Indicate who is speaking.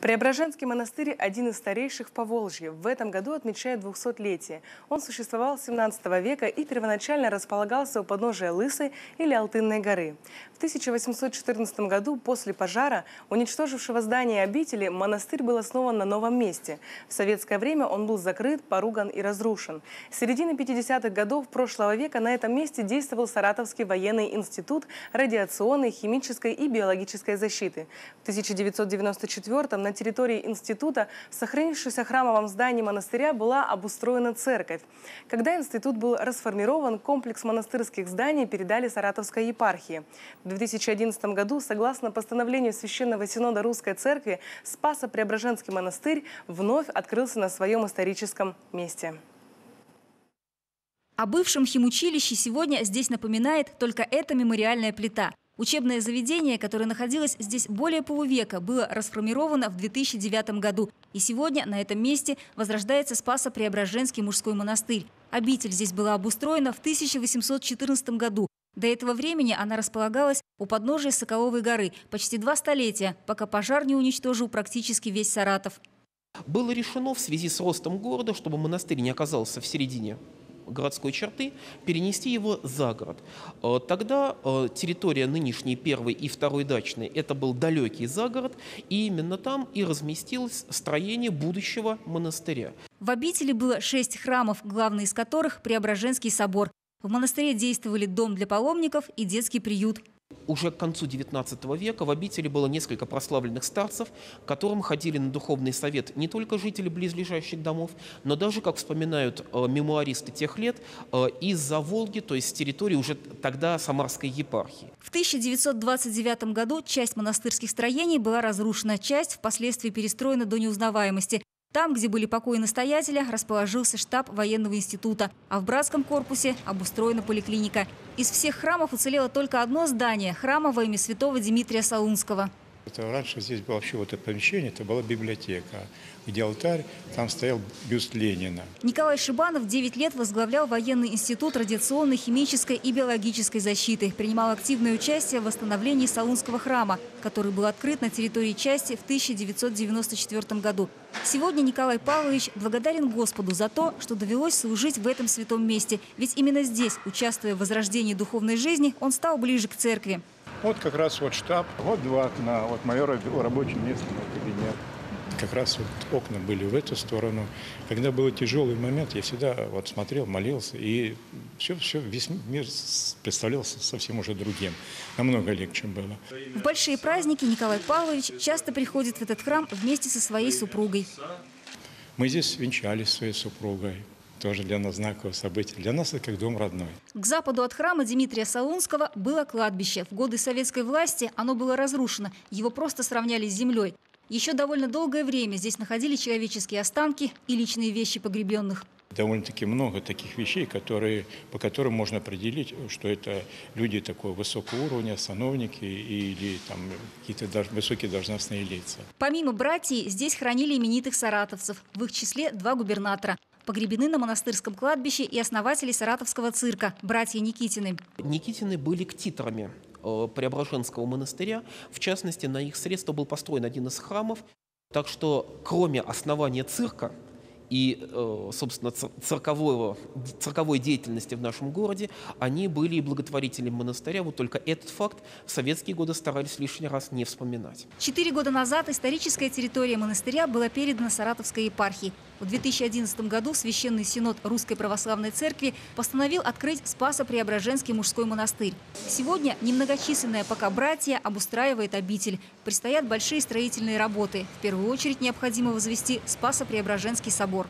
Speaker 1: Преображенский монастырь – один из старейших в Поволжье. В этом году отмечает 200-летие. Он существовал с 17 века и первоначально располагался у подножия Лысы или Алтынной горы. В 1814 году, после пожара, уничтожившего здание обители, монастырь был основан на новом месте. В советское время он был закрыт, поруган и разрушен. С середины 50-х годов прошлого века на этом месте действовал Саратовский военный институт радиационной, химической и биологической защиты. В 1994 на территории института в сохранившемся храмовом здании монастыря была обустроена церковь. Когда институт был расформирован, комплекс монастырских зданий передали Саратовской епархии. В 2011 году, согласно постановлению Священного Синода Русской Церкви, Спасо-Преображенский монастырь вновь открылся на своем историческом месте.
Speaker 2: О бывшем химучилище сегодня здесь напоминает только эта мемориальная плита – Учебное заведение, которое находилось здесь более полувека, было расформировано в 2009 году. И сегодня на этом месте возрождается Спасо-Преображенский мужской монастырь. Обитель здесь была обустроена в 1814 году. До этого времени она располагалась у подножия Соколовой горы почти два столетия, пока пожар не уничтожил практически весь Саратов.
Speaker 3: Было решено в связи с ростом города, чтобы монастырь не оказался в середине городской черты, перенести его за город. Э, тогда э, территория нынешней первой и второй дачной – это был далекий загород, и именно там и разместилось строение будущего монастыря.
Speaker 2: В обители было шесть храмов, главный из которых – Преображенский собор. В монастыре действовали дом для паломников и детский приют.
Speaker 3: Уже к концу XIX века в обители было несколько прославленных старцев, к которым ходили на духовный совет не только жители близлежащих домов, но даже, как вспоминают э, мемуаристы тех лет, э, из-за Волги, то есть с территории уже тогда Самарской епархии.
Speaker 2: В 1929 году часть монастырских строений была разрушена, часть впоследствии перестроена до неузнаваемости. Там, где были покои настоятеля, расположился штаб военного института, а в братском корпусе обустроена поликлиника. Из всех храмов уцелело только одно здание – храма во имя святого Дмитрия Солунского.
Speaker 4: Это раньше здесь было вообще вот это помещение, это была библиотека, где алтарь, там стоял бюст Ленина.
Speaker 2: Николай Шибанов 9 лет возглавлял военный институт радиационной, химической и биологической защиты. Принимал активное участие в восстановлении Солунского храма, который был открыт на территории части в 1994 году. Сегодня Николай Павлович благодарен Господу за то, что довелось служить в этом святом месте. Ведь именно здесь, участвуя в возрождении духовной жизни, он стал ближе к церкви.
Speaker 4: Вот как раз вот штаб, вот два окна, вот мое рабочее место, мой кабинет. Как раз вот окна были в эту сторону. Когда был тяжелый момент, я всегда вот смотрел, молился, и все, все, весь мир представлялся совсем уже другим. Намного легче было.
Speaker 2: В большие праздники Николай Павлович часто приходит в этот храм вместе со своей супругой.
Speaker 4: Мы здесь венчались своей супругой тоже для нас знаковое событие. Для нас это как дом родной.
Speaker 2: К западу от храма Дмитрия Солунского было кладбище. В годы советской власти оно было разрушено. Его просто сравняли с землей. Еще довольно долгое время здесь находили человеческие останки и личные вещи погребенных.
Speaker 4: Довольно-таки много таких вещей, которые, по которым можно определить, что это люди такого высокого уровня, сановники или там какие-то высокие должностные лица.
Speaker 2: Помимо братьев, здесь хранили именитых саратовцев. В их числе два губернатора погребены на монастырском кладбище и основатели саратовского цирка, братья Никитины.
Speaker 3: Никитины были ктиторами э, Преображенского монастыря. В частности, на их средства был построен один из храмов. Так что, кроме основания цирка, и, э, собственно, циркового, цирковой деятельности в нашем городе, они были и благотворителем монастыря. Вот только этот факт в советские годы старались лишний раз не вспоминать.
Speaker 2: Четыре года назад историческая территория монастыря была передана Саратовской епархии. В 2011 году Священный Синод Русской Православной Церкви постановил открыть Спасо-Преображенский мужской монастырь. Сегодня немногочисленная пока братья обустраивает обитель. Предстоят большие строительные работы. В первую очередь необходимо возвести Спасо-Преображенский собор.